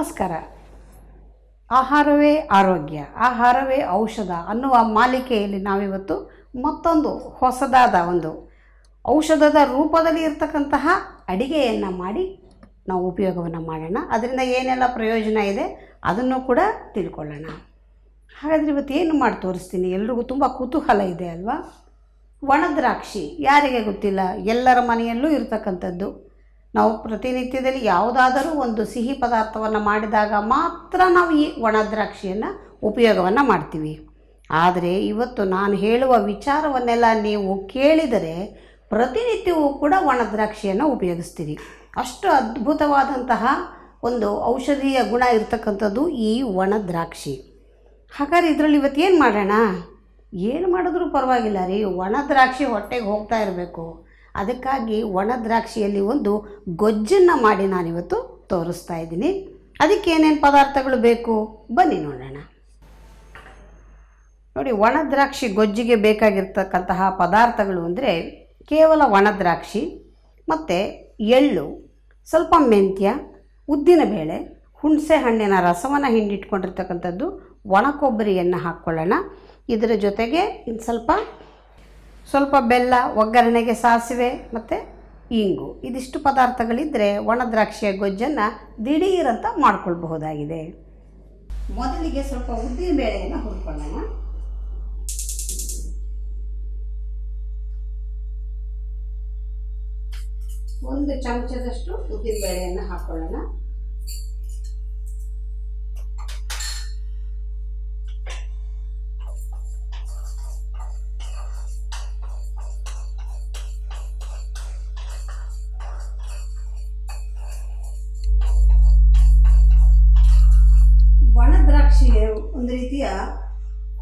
ನಮಸ್ಕಾರ. ಆಹಾರವೇ ಆರೋಗ್ಯ, ಆಹಾರವೇ ಔಷಧ ಅನ್ನುವ ಮಾಲಿಕೆಯಲ್ಲಿ ನಾವಿವತ್ತು ಮತ್ತೊಂದು ಹೊಸದಾದ ಒಂದು ಔಷಧದ ರೂಪದಲ್ಲಿ ಇರತಕ್ಕಂತಹ ಅಡಿಗೆಯನ್ನು ಮಾಡಿ ನಾವು ಉಪಯೋಗವನ್ನು ಮಾಡೋಣ. ಅದರಿಂದ ಏನೆಲ್ಲ ಪ್ರಯೋಜನ ಇದೆ ಅದನ್ನು ಕೂಡ ತಿಳ್ಕೊಳ್ಳೋಣ. ಹಾಗಾದರೆ ಇವತ್ತು ಏನು ಮಾಡಿ ತೋರಿಸ್ತೀನಿ? ಎಲ್ರಿಗೂ ತುಂಬ ಕುತೂಹಲ ಇದೆ ಅಲ್ವಾ? ಒಣ ದ್ರಾಕ್ಷಿ ಯಾರಿಗೆ ಗೊತ್ತಿಲ್ಲ? ಎಲ್ಲರ ಮನೆಯಲ್ಲೂ ಇರತಕ್ಕಂಥದ್ದು. ನಾವು ಪ್ರತಿನಿತ್ಯದಲ್ಲಿ ಯಾವುದಾದರೂ ಒಂದು ಸಿಹಿ ಪದಾರ್ಥವನ್ನು ಮಾಡಿದಾಗ ಮಾತ್ರ ನಾವು ಈ ಒಣ ದ್ರಾಕ್ಷಿಯನ್ನು ಉಪಯೋಗವನ್ನು ಮಾಡ್ತೀವಿ. ಆದರೆ ಇವತ್ತು ನಾನು ಹೇಳುವ ವಿಚಾರವನ್ನೆಲ್ಲ ನೀವು ಕೇಳಿದರೆ ಪ್ರತಿನಿತ್ಯವೂ ಕೂಡ ಒಣ ದ್ರಾಕ್ಷಿಯನ್ನು ಉಪಯೋಗಿಸ್ತೀರಿ. ಅಷ್ಟು ಅದ್ಭುತವಾದಂತಹ ಒಂದು ಔಷಧೀಯ ಗುಣ ಇರತಕ್ಕಂಥದ್ದು ಈ ಒಣ ದ್ರಾಕ್ಷಿ. ಹಾಗಾದ್ರೆ ಇದರಲ್ಲಿ ಇವತ್ತು ಏನು ಮಾಡೋಣ? ಏನು ಮಾಡಿದ್ರೂ ಪರವಾಗಿಲ್ಲ ರೀ. ಒಣ ದ್ರಾಕ್ಷಿ ಹೊಟ್ಟೆಗೆ ಹೋಗ್ತಾ ಇರಬೇಕು. ಅದಕ್ಕಾಗಿ ಒಣ ದ್ರಾಕ್ಷಿಯಲ್ಲಿ ಒಂದು ಗೊಜ್ಜನ್ನು ಮಾಡಿ ನಾನಿವತ್ತು ತೋರಿಸ್ತಾ ಇದ್ದೀನಿ. ಅದಕ್ಕೆ ಏನೇನು ಪದಾರ್ಥಗಳು ಬೇಕು? ಬನ್ನಿ ನೋಡೋಣ. ನೋಡಿ, ಒಣ ದ್ರಾಕ್ಷಿ ಗೊಜ್ಜಿಗೆ ಬೇಕಾಗಿರ್ತಕ್ಕಂತಹ ಪದಾರ್ಥಗಳು ಅಂದರೆ ಕೇವಲ ಒಣ ದ್ರಾಕ್ಷಿ, ಮತ್ತು ಎಳ್ಳು, ಸ್ವಲ್ಪ ಮೆಂತ್ಯ, ಉದ್ದಿನ ಬೇಳೆ, ಹುಣಸೆ ಹಣ್ಣಿನ ರಸವನ್ನು ಹಿಂಡಿಟ್ಕೊಂಡಿರ್ತಕ್ಕಂಥದ್ದು ಒಣ ಕೊಬ್ಬರಿಯನ್ನು ಹಾಕ್ಕೊಳ್ಳೋಣ ಇದರ ಜೊತೆಗೆ ಇನ್ನು ಸ್ವಲ್ಪ ಸ್ವಲ್ಪ ಬೆಲ್ಲ, ಒಗ್ಗರಣೆಗೆ ಸಾಸಿವೆ ಮತ್ತು ಇಂಗು. ಇದಿಷ್ಟು ಪದಾರ್ಥಗಳಿದ್ದರೆ ಒಣ ದ್ರಾಕ್ಷಿಯ ಗೊಜ್ಜನ್ನು ದಿಢೀರಂತ ಮಾಡ್ಕೊಳ್ಬಹುದಾಗಿದೆ. ಮೊದಲಿಗೆ ಸ್ವಲ್ಪ ಉದ್ದಿನ ಬೇಳೆಯನ್ನು ಹುರ್ಕೊಳ್ಳೋಣ. ಒಂದು ಚಮಚದಷ್ಟು ಉದ್ದಿನ ಬೇಳೆಯನ್ನು ಹಾಕ್ಕೊಳ್ಳೋಣ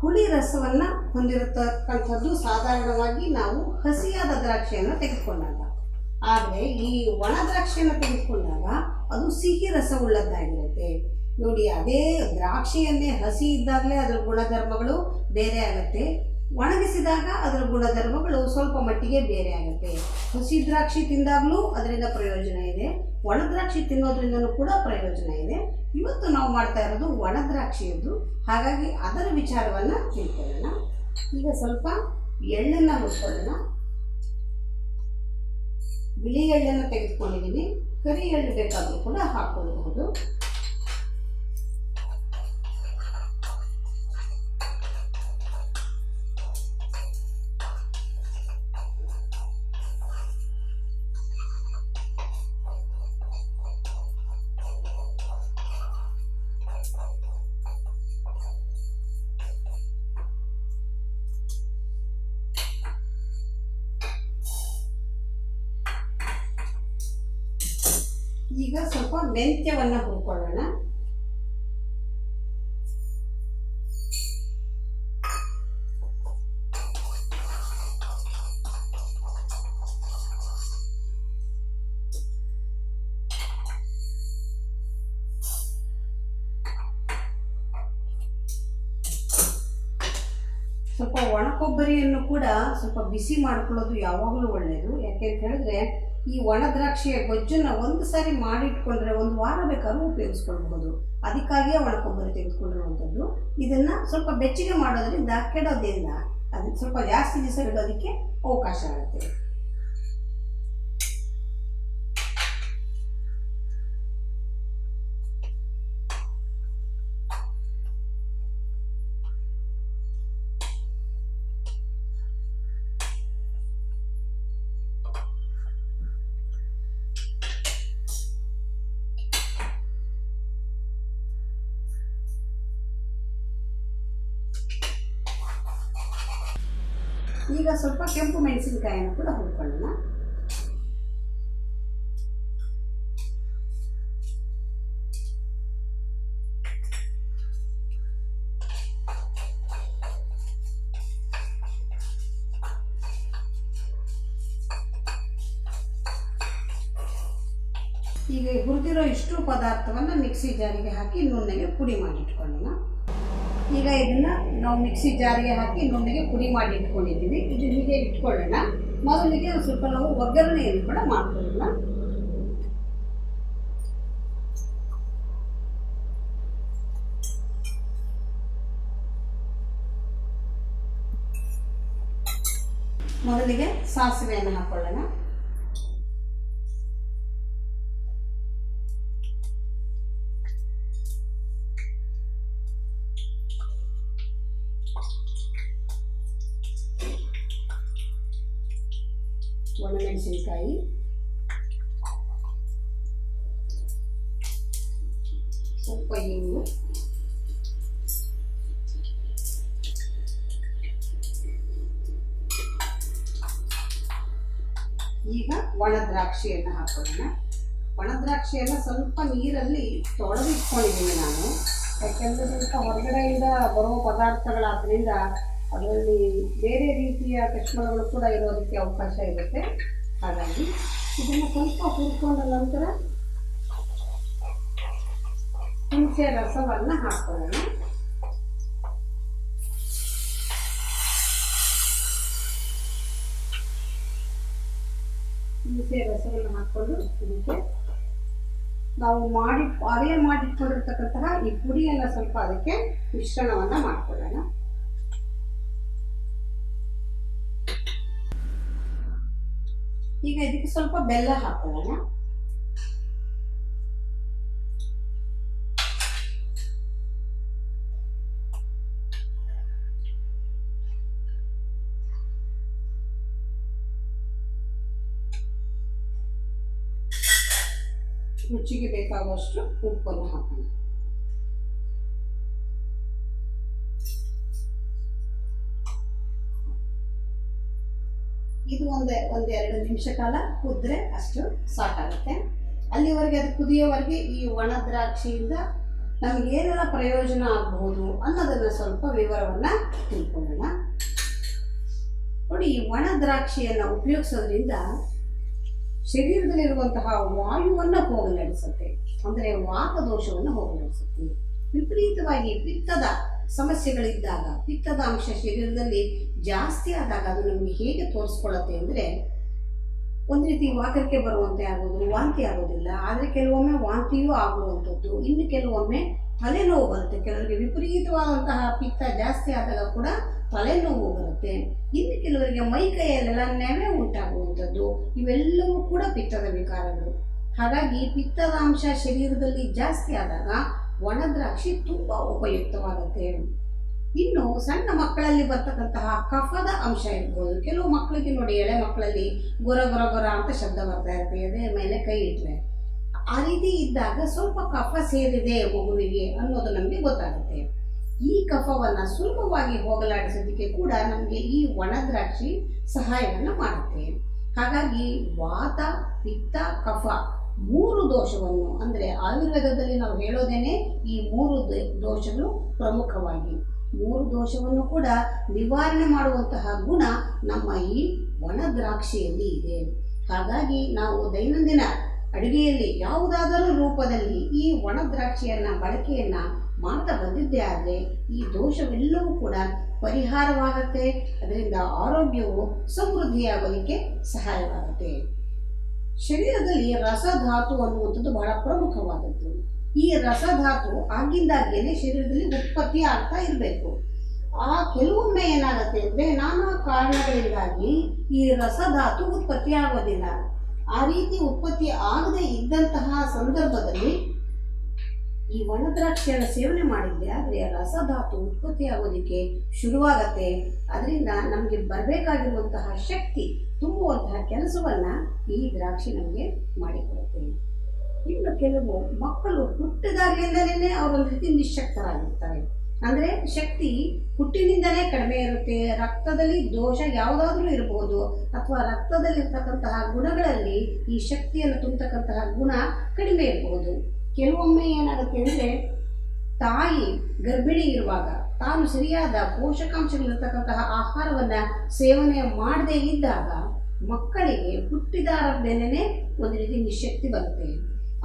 ಹುಳಿ ರಸವನ್ನು ಹೊಂದಿರತಕ್ಕಂಥದ್ದು ಸಾಧಾರಣವಾಗಿ ನಾವು ಹಸಿಯಾದ ದ್ರಾಕ್ಷಿಯನ್ನು ತೆಗೆದುಕೊಂಡಾಗ. ಆದರೆ ಈ ಒಣ ದ್ರಾಕ್ಷಿಯನ್ನು ತೆಗೆದುಕೊಂಡಾಗ ಅದು ಸಿಹಿ ರಸವುಳ್ಳದ್ದಾಗಿರುತ್ತೆ. ನೋಡಿ, ಅದೇ ದ್ರಾಕ್ಷಿಯನ್ನೇ ಹಸಿ ಇದ್ದಾಗಲೇ ಅದರ ಗುಣಧರ್ಮಗಳು ಬೇರೆ ಆಗುತ್ತೆ. ಒಣಗಿಸಿದಾಗ ಅದರ ಗುಣಧರ್ಮಗಳು ಸ್ವಲ್ಪ ಮಟ್ಟಿಗೆ ಬೇರೆ ಆಗುತ್ತೆ. ಹಸಿ ದ್ರಾಕ್ಷಿ ತಿಂದಾಗಲೂ ಅದರಿಂದ ಪ್ರಯೋಜನ ಇದೆ. ಒಣ ದ್ರಾಕ್ಷಿ ತಿನ್ನೋದ್ರಿಂದಲೂ ಕೂಡ ಪ್ರಯೋಜನ ಇದೆ. ಇವತ್ತು ನಾವು ಮಾಡ್ತಾ ಇರೋದು ಒಣ ದ್ರಾಕ್ಷಿಯದ್ದು. ಹಾಗಾಗಿ ಅದರ ವಿಚಾರವನ್ನು ತಿಳ್ಕೊಳ್ಳೋಣ. ಈಗ ಸ್ವಲ್ಪ ಎಳ್ಳನ್ನು ಹುಡ್ಕೊಳ್ಳೋಣ ಬಿಳಿ ಎಳ್ಳನ್ನು ತೆಗೆದುಕೊಂಡಿದ್ದೀನಿ. ಕರಿ ಎಳ್ಳು ಬೇಕಾದರೂ ಕೂಡ ಹಾಕ್ಕೊಳ್ಬಹುದು. ಈಗ ಸ್ವಲ್ಪ ಮೆಂತ್ಯವನ್ನು ಹುರ್ಕೊಳ್ಳೋಣ. ಸ್ವಲ್ಪ ಒಣ ಕೊಬ್ಬರಿಯನ್ನು ಕೂಡ ಸ್ವಲ್ಪ ಬಿಸಿ ಮಾಡ್ಕೊಳ್ಳೋದು ಯಾವಾಗಲೂ ಒಳ್ಳೆಯದು ಯಾಕೆ ಅಂತ ಹೇಳಿದ್ರೆ ಈ ಒಣ ದ್ರಾಕ್ಷಿಯ ಗೊಜ್ಜನ್ನು ಒಂದು ಸಾರಿ ಮಾಡಿಟ್ಕೊಂಡ್ರೆ ಒಂದು ವಾರ ಬೇಕಾದ್ರೂ ಉಪಯೋಗಿಸ್ಕೊಳ್ಬಹುದು. ಅದಕ್ಕಾಗಿಯೇ ಒಣ ಕೊಬ್ಬರಿ ತೆಗೆದುಕೊಂಡಿರುವಂಥದ್ದು. ಇದನ್ನು ಸ್ವಲ್ಪ ಬೆಚ್ಚಗೆ ಮಾಡೋದ್ರಿಂದ ಕೆಡೋದ್ರಿಂದ ಅದಕ್ಕೆ ಸ್ವಲ್ಪ ಜಾಸ್ತಿ ದಿವಸ ಇಡೋದಕ್ಕೆ ಅವಕಾಶ ಆಗುತ್ತೆ. ಈಗ ಸ್ವಲ್ಪ ಕೆಂಪು ಮೆಣಸಿನಕಾಯಿಯನ್ನು ಕೂಡ ಹುರ್ಕೊಳ್ಳೋಣ. ಈಗ ಹುರಿದಿರೋ ಇಷ್ಟು ಪದಾರ್ಥವನ್ನು ಮಿಕ್ಸಿ ಜಾರಿಗೆ ಹಾಕಿ ನುಣ್ಣಗೆ ಪುಡಿ ಮಾಡಿಟ್ಕೊಳ್ಳೋಣ ಈಗ ಇದನ್ನ ನಾವು ಮಿಕ್ಸಿ ಜಾರಿಗೆ ಹಾಕಿ ನುಣ್ಣಗೆ ಪುಡಿ ಮಾಡಿ ಇಟ್ಕೊಂಡಿದ್ದೀವಿ. ಇದು ಹೀಗೆ ಇಟ್ಕೊಳ್ಳೋಣ. ಮೊದಲಿಗೆ ಸ್ವಲ್ಪ ನಾವು ಒಗ್ಗರಣೆಯನ್ನು ಕೂಡ ಮಾಡ್ಕೊಳ್ಳೋಣ. ಮೊದಲಿಗೆ ಸಾಸಿವೆಯನ್ನು ಹಾಕೊಳ್ಳೋಣ. ಈಗ ಒಣ ದ್ರಾಕ್ಷಿಯನ್ನು ಹಾಕೋಣ ಒಣ ಸ್ವಲ್ಪ ನೀರಲ್ಲಿ ತೊಳೆದಿಟ್ಕೊಂಡಿದ್ದೀನಿ ನಾನು. ಯಾಕೆಂದರೆ ಸ್ವಲ್ಪ ಹೊರಗಡೆಯಿಂದ ಬರುವ ಪದಾರ್ಥಗಳಾದ್ರಿಂದ ಅದರಲ್ಲಿ ಬೇರೆ ರೀತಿಯ ಕಶ್ಮಲಗಳು ಕೂಡ ಇರೋದಕ್ಕೆ ಅವಕಾಶ ಇರುತ್ತೆ. ಹಾಗಾಗಿ ಇದನ್ನು ಸ್ವಲ್ಪ ಹುರ್ಕೊಂಡ ನಂತರ ಹುಣಸೆ ರಸವನ್ನು ಹಾಕೊಳ್ಳೋಣ. ಹುಣಸೆ ರಸವನ್ನು ಹಾಕ್ಕೊಂಡು ಇದಕ್ಕೆ ನಾವು ಮಾಡಿ ಅದೇ ಮಾಡಿಟ್ಕೊಂಡಿರ್ತಕ್ಕಂತಹ ಈ ಪುಡಿಯನ್ನು ಸ್ವಲ್ಪ ಅದಕ್ಕೆ ಮಿಶ್ರಣವನ್ನು ಮಾಡ್ಕೊಳ್ಳೋಣ. ಈಗ ಇದಕ್ಕೆ ಸ್ವಲ್ಪ ಬೆಲ್ಲ ಹಾಕೊಳ್ಳೋಣ. ರುಚಿಗೆ ಬೇಕಾಗುವಷ್ಟು ಉಪ್ಪನ್ನು ಹಾಕೋಣ. ಇದು ಒಂದೇ ಒಂದು ಎರಡು ನಿಮಿಷ ಕಾಲ ಕುದ್ರೆ ಅಷ್ಟು ಸಾಕಾಗುತ್ತೆ. ಅಲ್ಲಿವರೆಗೆ ಅದು ಕುದಿಯೋವರೆಗೆ ಈ ಒಣ ದ್ರಾಕ್ಷಿಯಿಂದ ನಮ್ಗೆ ಏನೆಲ್ಲ ಪ್ರಯೋಜನ ಆಗಬಹುದು ಅನ್ನೋದನ್ನು ಸ್ವಲ್ಪ ವಿವರವನ್ನು ತಿಳ್ಕೊಳ್ಳೋಣ. ನೋಡಿ, ಈ ಒಣ ದ್ರಾಕ್ಷಿಯನ್ನು ಉಪಯೋಗಿಸೋದ್ರಿಂದ ಶರೀರದಲ್ಲಿರುವಂತಹ ವಾಯುವನ್ನ ಹೋಗಲಾಡಿಸುತ್ತೆ ಅಂದರೆ ವಾತದೋಷವನ್ನು ಹೋಗಲಾಡಿಸುತ್ತೆ ವಿಪರೀತವಾಗಿ ಪಿತ್ತದ ಸಮಸ್ಯೆಗಳಿದ್ದಾಗ, ಪಿತ್ತದ ಅಂಶ ಶರೀರದಲ್ಲಿ ಜಾಸ್ತಿ ಆದಾಗ ಅದು ನಮಗೆ ಹೇಗೆ ತೋರಿಸ್ಕೊಳ್ಳುತ್ತೆ ಅಂದರೆ, ಒಂದು ರೀತಿ ವಾಕರಿಕೆ ಬರುವಂತೆ ಆಗೋದು, ವಾಂತಿ ಆಗೋದಿಲ್ಲ. ಆದರೆ ಕೆಲವೊಮ್ಮೆ ವಾಂತಿಯೂ ಆಗುವಂಥದ್ದು ಇನ್ನು ಕೆಲವೊಮ್ಮೆ ತಲೆನೋವು ಬರುತ್ತೆ. ಕೆಲವರಿಗೆ ವಿಪರೀತವಾದಂತಹ ಪಿತ್ತ ಜಾಸ್ತಿ ಆದಾಗ ಕೂಡ ತಲೆನೋವು ಬರುತ್ತೆ. ಇನ್ನು ಕೆಲವರಿಗೆ ಮೈ ಕೈಯಲ್ಲೆಲ್ಲ ನೆವೆ ಉಂಟಾಗುವಂಥದ್ದು. ಇವೆಲ್ಲವೂ ಕೂಡ ಪಿತ್ತದ ವಿಕಾರಗಳು. ಹಾಗಾಗಿ ಪಿತ್ತದ ಅಂಶ ಶರೀರದಲ್ಲಿ ಜಾಸ್ತಿ ಆದಾಗ ಒಣ ದ್ರಾಕ್ಷಿ ತುಂಬ ಉಪಯುಕ್ತವಾಗುತ್ತೆ. ಇನ್ನು ಸಣ್ಣ ಮಕ್ಕಳಲ್ಲಿ ಬರ್ತಕ್ಕಂತಹ ಕಫದ ಅಂಶ ಇರ್ಬೋದು. ಕೆಲವು ಮಕ್ಕಳಿಗೆ ನೋಡಿ ಎಳೆ ಮಕ್ಕಳಲ್ಲಿ ಗೊರ ಗೊರ ಗೊರ ಅಂತ ಶಬ್ದ ಬರ್ತಾ ಇರುತ್ತೆ. ಎದೆ ಮೇಲೆ ಕೈ ಇಟ್ಟರೆ ಆ ರೀತಿ ಇದ್ದಾಗ ಸ್ವಲ್ಪ ಕಫ ಸೇರಿದೆ ಮಗುವಿಗೆ ಅನ್ನೋದು ನಮಗೆ ಗೊತ್ತಾಗುತ್ತೆ. ಈ ಕಫವನ್ನು ಸುಲಭವಾಗಿ ಹೋಗಲಾಡಿಸೋದಕ್ಕೆ ಕೂಡ ನಮಗೆ ಈ ಒಣದ್ರಾಕ್ಷಿ ಸಹಾಯವನ್ನು ಮಾಡುತ್ತೆ. ಹಾಗಾಗಿ ವಾತ, ಪಿತ್ತ, ಕಫ ಮೂರು ದೋಷವನ್ನು, ಅಂದರೆ ಆಯುರ್ವೇದದಲ್ಲಿ ನಾವು ಹೇಳೋದೇನೆ ಈ ಮೂರು ದೋಷಗಳು ಪ್ರಮುಖವಾಗಿ. ಮೂರು ದೋಷವನ್ನು ಕೂಡ ನಿವಾರಣೆ ಮಾಡುವಂತಹ ಗುಣ ನಮ್ಮ ಈ ಒಣ ದ್ರಾಕ್ಷಿಯಲ್ಲಿ ಇದೆ. ಹಾಗಾಗಿ ನಾವು ದೈನಂದಿನ ಅಡುಗೆಯಲ್ಲಿ ಯಾವುದಾದರೂ ರೂಪದಲ್ಲಿ ಈ ಒಣ ದ್ರಾಕ್ಷಿಯನ್ನ ಬಳಕೆಯನ್ನ ಮಾಡ್ತಾ ಬಂದಿದ್ದೇ ಆದರೆ ಈ ದೋಷವೆಲ್ಲವೂ ಕೂಡ ಪರಿಹಾರವಾಗುತ್ತೆ. ಅದರಿಂದ ಆರೋಗ್ಯವು ಸಮೃದ್ಧಿಯಾಗೋದಕ್ಕೆ ಸಹಾಯವಾಗುತ್ತೆ. ಶರೀರದಲ್ಲಿ ರಸಧಾತು ಅನ್ನುವಂಥದ್ದು ಬಹಳ ಪ್ರಮುಖವಾದದ್ದು. ಈ ರಸಧಾತು ಆಗಿಂದಾಗೇನೆ ಶರೀರದಲ್ಲಿ ಉತ್ಪತ್ತಿ ಆಗ್ತಾ ಇರಬೇಕು. ಆ ಕೆಲವೊಮ್ಮೆ ಏನಾಗುತ್ತೆ ಅಂದರೆ ನಾನಾ ಕಾರಣಗಳಿಂದಾಗಿ ಈ ರಸಧಾತು ಉತ್ಪತ್ತಿ ಆಗೋದಿಲ್ಲ. ಆ ರೀತಿ ಉತ್ಪತ್ತಿ ಆಗದೇ ಇದ್ದಂತಹ ಸಂದರ್ಭದಲ್ಲಿ ಈ ಒಣದ್ರಾಕ್ಷಿಯನ್ನು ಸೇವನೆ ಮಾಡಿದ್ದೆ, ಆದರೆ ರಸಧಾತು ಉತ್ಪತ್ತಿ ಆಗೋದಕ್ಕೆ ಶುರುವಾಗತ್ತೆ. ಅದರಿಂದ ನಮಗೆ ಬರಬೇಕಾಗಿರುವಂತಹ ಶಕ್ತಿ ತುಂಬುವಂತಹ ಕೆಲಸವನ್ನು ಈ ದ್ರಾಕ್ಷಿ ನಮಗೆ ಮಾಡಿಕೊಡುತ್ತೆ. ಇನ್ನು ಕೆಲವು ಮಕ್ಕಳು ಹುಟ್ಟಿದಾಗಲಿಂದಲೇ ಅವರೊಂದು ರೀತಿ ನಿಶಕ್ತರಾಗಿರ್ತಾರೆ ಅಂದರೆ ಶಕ್ತಿ ಹುಟ್ಟಿನಿಂದಲೇ ಕಡಿಮೆ ಇರುತ್ತೆ. ರಕ್ತದಲ್ಲಿ ದೋಷ ಯಾವುದಾದ್ರೂ ಇರಬಹುದು ಅಥವಾ ರಕ್ತದಲ್ಲಿರ್ತಕ್ಕಂತಹ ಗುಣಗಳಲ್ಲಿ ಈ ಶಕ್ತಿಯನ್ನು ತುಂಬತಕ್ಕಂತಹ ಗುಣ ಕಡಿಮೆ ಇರಬಹುದು ಕೆಲವೊಮ್ಮೆ ಏನಾಗುತ್ತೆ ಅಂದರೆ ತಾಯಿ ಗರ್ಭಿಣಿ ಇರುವಾಗ ತಾನು ಸರಿಯಾದ ಪೋಷಕಾಂಶಗಳಿರ್ತಕ್ಕಂತಹ ಆಹಾರವನ್ನು ಸೇವನೆ ಮಾಡದೇ ಇದ್ದಾಗ ಮಕ್ಕಳಿಗೆ ಹುಟ್ಟಿದಾರದೇನೆ ಒಂದು ರೀತಿ ನಿಶಕ್ತಿ ಬರುತ್ತೆ.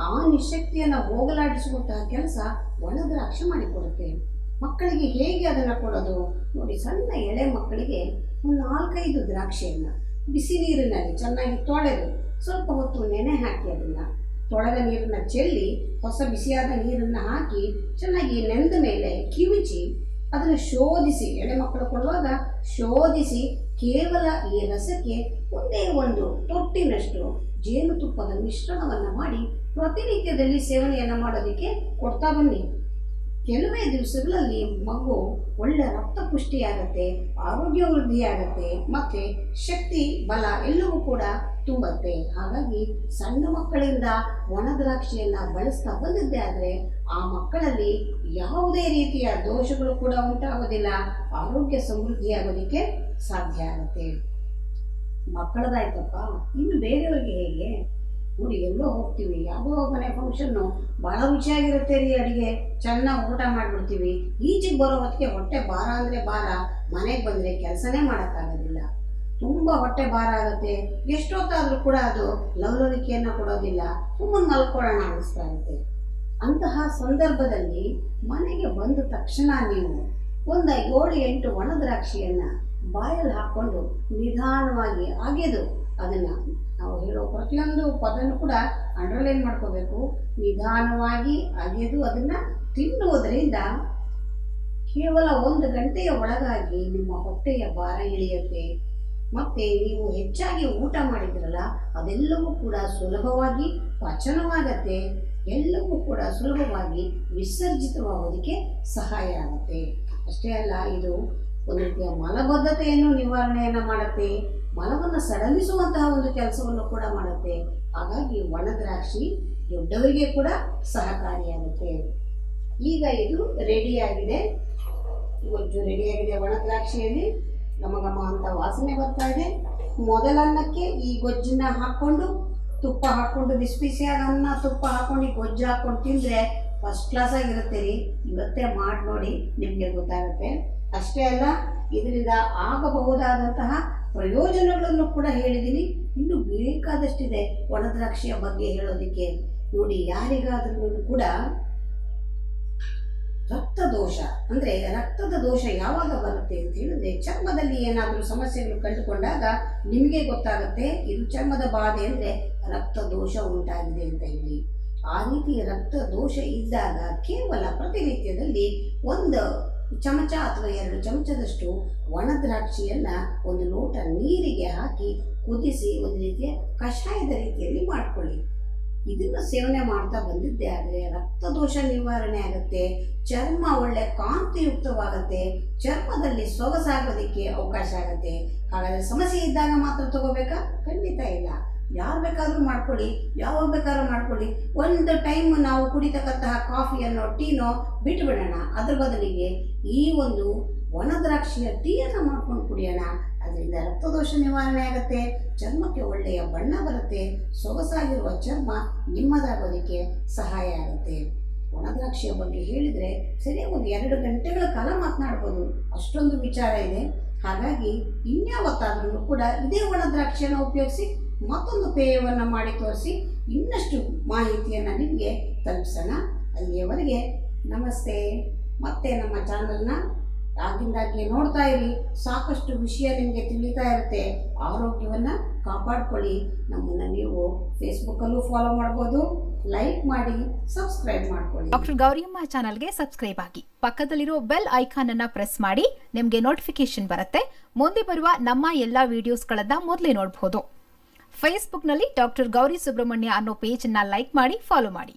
ಆ ನಿಶಕ್ತಿಯನ್ನು ಹೋಗಲಾಡಿಸುವಂತಹ ಕೆಲಸ ಒಣ ದ್ರಾಕ್ಷಿ ಮಾಡಿಕೊಡುತ್ತೆ. ಮಕ್ಕಳಿಗೆ ಹೇಗೆ ಅದನ್ನು ಕೊಡೋದು? ನೋಡಿ, ಸಣ್ಣ ಎಳೆ ಮಕ್ಕಳಿಗೆ ಒಂದು ನಾಲ್ಕೈದು ದ್ರಾಕ್ಷಿಯನ್ನು ಬಿಸಿ ನೀರಿನಲ್ಲಿ ಚೆನ್ನಾಗಿ ತೊಳೆದು ಸ್ವಲ್ಪ ಹೊತ್ತು ನೆನೆ ಹಾಕಿ ಅದನ್ನು ತೊಳೆದ ನೀರನ್ನು ಚೆಲ್ಲಿ ಹೊಸ ಬಿಸಿಯಾದ ನೀರನ್ನು ಹಾಕಿ ಚೆನ್ನಾಗಿ ನೆಂದ ಮೇಲೆ ಕಿವಿಚಿ ಅದನ್ನು ಶೋಧಿಸಿ ಎಡೆ ಮಕ್ಕಳು ಕೊಡುವಾಗ ಶೋಧಿಸಿ ಕೇವಲ ಈ ರಸಕ್ಕೆ ಒಂದೇ ಒಂದು ತೊಟ್ಟಿನಷ್ಟು ಜೇನುತುಪ್ಪದ ಮಿಶ್ರಣವನ್ನು ಮಾಡಿ ಪ್ರತಿನಿತ್ಯದಲ್ಲಿ ಸೇವನೆಯನ್ನು ಮಾಡೋದಕ್ಕೆ ಕೊಡ್ತಾ ಬನ್ನಿ. ಕೆಲವೇ ದಿವಸಗಳಲ್ಲಿ ಮಗು ಒಳ್ಳೆ ರಕ್ತ ಪುಷ್ಟಿಯಾಗತ್ತೆ, ಆರೋಗ್ಯ ವೃದ್ಧಿಯಾಗತ್ತೆ, ಮತ್ತು ಶಕ್ತಿ, ಬಲ ಎಲ್ಲವೂ ಕೂಡ ತುಂಬತ್ತೆ. ಹಾಗಾಗಿ ಸಣ್ಣ ಮಕ್ಕಳಿಂದ ಒಣ ದ್ರಾಕ್ಷಿಯನ್ನ ಬಳಸ್ತಾ ಬಂದಿದ್ದೆ ಆದರೆ ಆ ಮಕ್ಕಳಲ್ಲಿ ಯಾವುದೇ ರೀತಿಯ ದೋಷಗಳು ಕೂಡ ಉಂಟಾಗೋದಿಲ್ಲ ಆರೋಗ್ಯ ಸಮೃದ್ಧಿಯಾಗೋದಕ್ಕೆ ಸಾಧ್ಯ ಆಗುತ್ತೆ. ಮಕ್ಕಳದಾಯ್ತಪ್ಪ? ಇನ್ನು ಬೇರೆಯವ್ರಿಗೆ ಹೇಗೆ? ನೋಡಿ, ಎಲ್ಲೋ ಹೋಗ್ತೀವಿ. ಯಾವುದೋ ಮನೆ ಫಂಕ್ಷನ್ನು ಭಾಳ ರುಚಿಯಾಗಿರುತ್ತೆ ರೀ ಅಡುಗೆ. ಚೆನ್ನಾಗಿ ಊಟ ಮಾಡಿಬಿಡ್ತೀವಿ. ಈಚೆಗೆ ಬರೋ ಹೊತ್ತಿಗೆ ಹೊಟ್ಟೆ ಭಾರ ಅಂದರೆ ಭಾರ. ಮನೆಗೆ ಬಂದರೆ ಕೆಲಸನೇ ಮಾಡೋಕ್ಕಾಗೋದಿಲ್ಲ. ತುಂಬ ಹೊಟ್ಟೆ ಭಾರ ಆಗುತ್ತೆ. ಎಷ್ಟೊತ್ತಾದರೂ ಕೂಡ ಅದು ಲವಲವಿಕೆಯನ್ನು ಕೊಡೋದಿಲ್ಲ. ಸುಮ್ಮನೆ ಮಲ್ಕೊಳ್ಳೋಣ ಅನಿಸ್ತಾ ಇರುತ್ತೆ. ಅಂತಹ ಸಂದರ್ಭದಲ್ಲಿ ಮನೆಗೆ ಬಂದ ತಕ್ಷಣ ನೀವು ಒಂದು ಏಳು ಎಂಟು ಒಣ ದ್ರಾಕ್ಷಿಯನ್ನು ಬಾಯಲ್ಲಿ ಹಾಕ್ಕೊಂಡು ನಿಧಾನವಾಗಿ ಅಗೆದು ಅದನ್ನು ನಾವು ಹೇಳೋ ಪ್ರತಿಯೊಂದು ಪದನೂ ಕೂಡ ಅಂಡರ್ಲೈನ್ ಮಾಡ್ಕೋಬೇಕು. ನಿಧಾನವಾಗಿ ಅಗೆದು ಅದನ್ನು ತಿನ್ನುವುದರಿಂದ ಕೇವಲ ಒಂದು ಗಂಟೆಯ ಒಳಗಾಗಿ ನಿಮ್ಮ ಹೊಟ್ಟೆಯ ಭಾರ ಇಳಿಯುತ್ತೆ. ಮತ್ತೆ ನೀವು ಹೆಚ್ಚಾಗಿ ಊಟ ಮಾಡಿದ್ರಲ್ಲ, ಅದೆಲ್ಲವೂ ಕೂಡ ಸುಲಭವಾಗಿ, ಪಚನವಾಗತ್ತೆ. ಎಲ್ಲವೂ ಕೂಡ ಸುಲಭವಾಗಿ ವಿಸರ್ಜಿತವಾಗೋದಕ್ಕೆ ಸಹಾಯ ಆಗುತ್ತೆ. ಅಷ್ಟೇ ಅಲ್ಲ, ಇದು ಒಂದು ರೀತಿಯ ಮಲಬದ್ಧತೆಯನ್ನು ನಿವಾರಣೆಯನ್ನು ಮಾಡುತ್ತೆ. ಮಲವನ್ನು ಸಡಲಿಸುವಂತಹ ಒಂದು ಕೆಲಸವನ್ನು ಕೂಡ ಮಾಡುತ್ತೆ. ಹಾಗಾಗಿ ಒಣ ದ್ರಾಕ್ಷಿ ದೊಡ್ಡವರಿಗೆ ಕೂಡ ಸಹಕಾರಿಯಾಗುತ್ತೆ. ಈಗ ಇದು ರೆಡಿಯಾಗಿದೆ ಗೊಜ್ಜು ರೆಡಿಯಾಗಿದೆ ಒಣ ದ್ರಾಕ್ಷಿಯಲ್ಲಿ ಘಮ ಘಮ ಅಂತ ವಾಸನೆ ಬರ್ತಾ ಇದೆ. ಮೊದಲನ್ನಕ್ಕೆ ಈ ಗೊಜ್ಜನ್ನ ಹಾಕ್ಕೊಂಡು ತುಪ್ಪ ಹಾಕ್ಕೊಂಡು ಬಿಸಿ ಬಿಸಿಯಾದ ಅನ್ನ ತುಪ್ಪ ಹಾಕ್ಕೊಂಡು ಈ ಗೊಜ್ಜು ಹಾಕ್ಕೊಂಡು ತಿಂದರೆ ಫಸ್ಟ್ ಕ್ಲಾಸ್ ಆಗಿರುತ್ತೆ ರೀ. ಇವತ್ತೇ ಮಾಡಿ ನೋಡಿ ನಿಮಗೆ ಗೊತ್ತಾಗುತ್ತೆ. ಅಷ್ಟೇ ಅಲ್ಲ, ಇದರಿಂದ ಆಗಬಹುದಾದಂತಹ ಪ್ರಯೋಜನಗಳನ್ನು ಕೂಡ ಹೇಳಿದ್ದೀನಿ. ಇನ್ನು ಬೇಕಾದಷ್ಟಿದೆ ಒಣದ್ರಾಕ್ಷಿಯ ಬಗ್ಗೆ ಹೇಳೋದಕ್ಕೆ. ನೋಡಿ ಯಾರಿಗಾದ್ರೂ ಕೂಡ ರಕ್ತ ದೋಷ ಅಂದರೆ ರಕ್ತದ ದೋಷ ಯಾವಾಗ ಬರುತ್ತೆ ಅಂತ ಹೇಳಿದ್ರೆ, ಚರ್ಮದಲ್ಲಿ ಏನಾದರೂ ಸಮಸ್ಯೆಗಳು ಕಂಡುಕೊಂಡಾಗ ನಿಮಗೆ ಗೊತ್ತಾಗುತ್ತೆ, ಇದು ಚರ್ಮದ ಬಾಧೆ ಅಂದರೆ ರಕ್ತ ದೋಷ ಉಂಟಾಗಿದೆ ಅಂತ ಹೇಳಿ. ಆ ರೀತಿ ರಕ್ತ ದೋಷ ಇದ್ದಾಗ ಕೇವಲ ಪ್ರತಿನಿತ್ಯದಲ್ಲಿ ಒಂದು ಚಮಚ ಅಥವಾ ಎರಡು ಚಮಚದಷ್ಟು ಒಣ ದ್ರಾಕ್ಷಿಯನ್ನು ಒಂದು ಲೋಟ ನೀರಿಗೆ ಹಾಕಿ ಕುದಿಸಿ ಒಂದು ರೀತಿಯ ಕಷಾಯದ ರೀತಿಯಲ್ಲಿ ಮಾಡ್ಕೊಳ್ಳಿ. ಇದನ್ನು ಸೇವನೆ ಮಾಡ್ತಾ ಬಂದಿದ್ದೆ, ಆದರೆ ರಕ್ತದೋಷ ನಿವಾರಣೆ ಆಗುತ್ತೆ, ಚರ್ಮ ಒಳ್ಳೆ ಕಾಂತಿಯುಕ್ತವಾಗುತ್ತೆ, ಚರ್ಮದಲ್ಲಿ ಸೊಗಸಾಗೋದಕ್ಕೆ ಅವಕಾಶ ಆಗುತ್ತೆ. ಹಾಗಾದರೆ ಸಮಸ್ಯೆ ಇದ್ದಾಗ ಮಾತ್ರ ತಗೋಬೇಕಾ? ಖಂಡಿತ ಇಲ್ಲ. ಯಾರು ಬೇಕಾದರೂ ಮಾಡ್ಕೊಳ್ಳಿ, ಯಾವಾಗ ಬೇಕಾದ್ರೂ ಮಾಡ್ಕೊಳ್ಳಿ. ಒಂದು ಟೈಮ್ ನಾವು ಕುಡಿತಕ್ಕಂತಹ ಕಾಫಿಯನ್ನೋ, ಟೀನೋ ಬಿಟ್ಟುಬಿಡೋಣ ಅದ್ರ ಬದಲಿಗೆ ಈ ಒಂದು ಒಣ ದ್ರಾಕ್ಷಿಯ ಟೀಯನ್ನು ಮಾಡ್ಕೊಂಡು ಕುಡಿಯೋಣ. ಅದರಿಂದ ರಕ್ತದೋಷ ನಿವಾರಣೆ ಆಗುತ್ತೆ, ಚರ್ಮಕ್ಕೆ ಒಳ್ಳೆಯ ಬಣ್ಣ ಬರುತ್ತೆ, ಸೊಗಸಾಗಿರುವ ಚರ್ಮ ನಿಮ್ಮದಾಗೋದಕ್ಕೆ ಸಹಾಯ ಆಗುತ್ತೆ. ಒಣದ್ರಾಕ್ಷಿಯ ಬಗ್ಗೆ ಹೇಳಿದರೆ ಸರಿ, ಒಂದು ಎರಡು ಗಂಟೆಗಳ ಕಾಲ ಮಾತನಾಡ್ಬೋದು. ಅಷ್ಟೊಂದು ವಿಚಾರ ಇದೆ. ಹಾಗಾಗಿ ಇನ್ಯಾವತ್ತಾದ್ರೂ ಕೂಡ ಇದೇ ಒಣದ್ರಾಕ್ಷಿಯನ್ನು ಉಪಯೋಗಿಸಿ, ಮತ್ತೊಂದು ಪೇಯವನ್ನು ಮಾಡಿ ತೋರಿಸಿ, ಇನ್ನಷ್ಟು ಮಾಹಿತಿಯನ್ನು ನಿಮಗೆ ತಲುಪಿಸೋಣ. ಅಲ್ಲಿಯವರೆಗೆ ನಮಸ್ತೆ. ಮತ್ತೆ ನಮ್ಮ ಚಾನಲ್ನ ಆಗಿಂದಾಗೆ ನೋಡ್ತಾ ಇರಿ, ಸಾಕಷ್ಟು ವಿಷಯ ನಿಮಗೆ ತಿಳಿತಾ ಇರುತ್ತೆ. ಆರೋಗ್ಯವನ್ನು ಕಾಪಾಡ್ಕೊಳ್ಳಿ. ನಮ್ಮನ್ನು ನೀವು ಫೇಸ್ಬುಕ್ಕಲ್ಲೂ ಫಾಲೋ ಮಾಡ್ಬೋದು. ಲೈಕ್ ಮಾಡಿ ಸಬ್ಸ್ಕ್ರೈಬ್ ಮಾಡ್ಕೊಳ್ಳಿ. ಡಾಕ್ಟರ್ ಗೌರಿಯಮ್ಮ ಚಾನಲ್ಗೆ ಸಬ್ಸ್ಕ್ರೈಬ್ ಆಗಿ. ಪಕ್ಕದಲ್ಲಿರೋ ಬೆಲ್ ಐಕಾನ್ ಅನ್ನ ಪ್ರೆಸ್ ಮಾಡಿ. ನಿಮಗೆ ನೋಟಿಫಿಕೇಶನ್ ಬರುತ್ತೆ. ಮುಂದೆ ಬರುವ ನಮ್ಮ ಎಲ್ಲ ವಿಡಿಯೋಸ್ಗಳನ್ನ ಮೊದಲೇ ನೋಡಬಹುದು ಫೇಸ್ಬುಕ್ನಲ್ಲಿ ಡಾಕ್ಟರ್ ಗೌರಿ ಸುಬ್ರಹ್ಮಣ್ಯ ಅನ್ನೋ ಪೇಜನ್ನು ಲೈಕ್ ಮಾಡಿ ಫಾಲೋ ಮಾಡಿ.